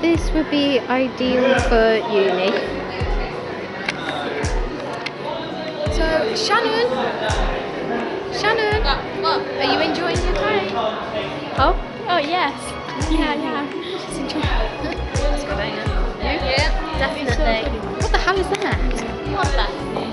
This would be ideal for uni. So, Shannon! Shannon! Are you enjoying your time? Oh? Oh, yes. Yeah, yeah. Yeah, definitely. What the hell is that? What's that?